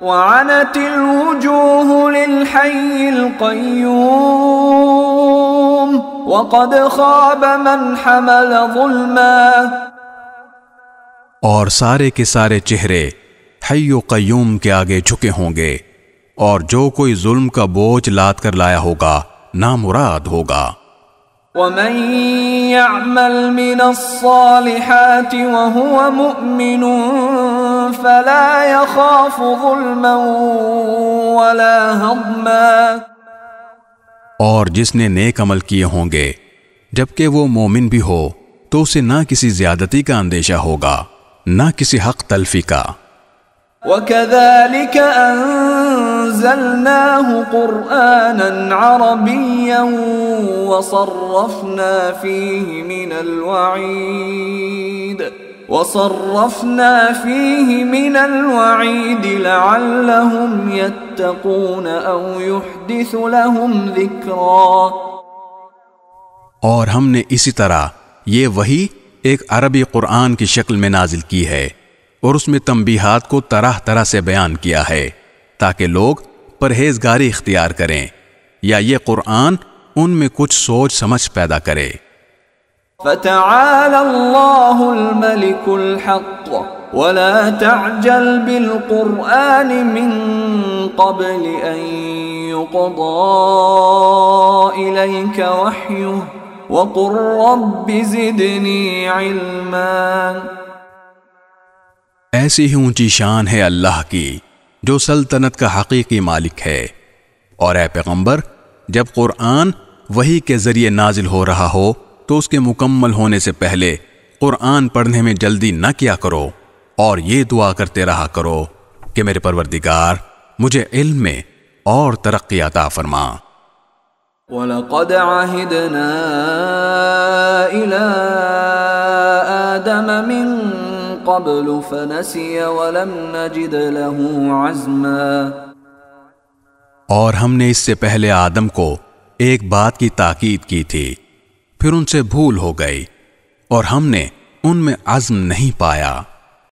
وعنت الوجوه للحي القيوم وقد خاب من حمل ظلما. اور سارے کے سارے چہرے حی و قیوم کے آگے جھکے ہوں گے اور جو کوئی ظلم کا بوجھ لاد کر لایا ہوگا نامراد ہوگا۔ ومن يعمل من الصالحات وهو مؤمن فلا يخاف ظلما ولا هضما. اور جس نے نیک عمل کیے ہوں گے جبکہ وہ مومن بھی ہو تو اسے نہ کسی زیادتی کا اندیشہ ہوگا نہ کسی حق تلفی کا۔ وكذلك أنزلناه قرآنا عربيا وصرفنا فيه من الوعيد. وصرفنا فيه من الوعيد لعلهم يتقون أو يحدث لهم ذكرا۔ اور ہم نے اسی طرح یہ وہی ایک عربی قرآن کی شکل میں نازل کی ہے اور اس میں تنبیہات کو طرح طرح سے بیان کیا ہے تاکہ لوگ پرہیزگاری اختیار کریں یا یہ قرآن ان میں کچھ سوچ سمجھ پیدا کرے۔ فتعال الله الملك الحق ولا تعجل بالقرآن من قبل أن يقضى إليك وحيه وقل رب زدني علما ایسی ہی اونچی شان ہے اللہ کی جو سلطنت کا حقیقی مالک ہے۔ اور اے پیغمبر، جب قرآن وہی کے ذریعے نازل ہو رہا ہو تو اس کے مکمل ہونے سے پہلے قرآن پڑھنے میں جلدی نہ کیا کرو اور یہ دعا کرتے رہا کرو کہ میرے پروردگار مجھے علم میں اور ترقی عطا فرما۔ وَلَقَدْ عَهِدْنَا إِلَىٰ آدَمَ مِن قَبْلُ فَنَسِيَ وَلَمْ نَجِدْ لَهُ عَزْمًا۔ اور ہم نے اس سے پہلے آدم کو ایک بات کی تاکید کی تھی۔ پھر ان سے بھول ہو گئی اور ہم نے ان میں عزم نہیں پایا۔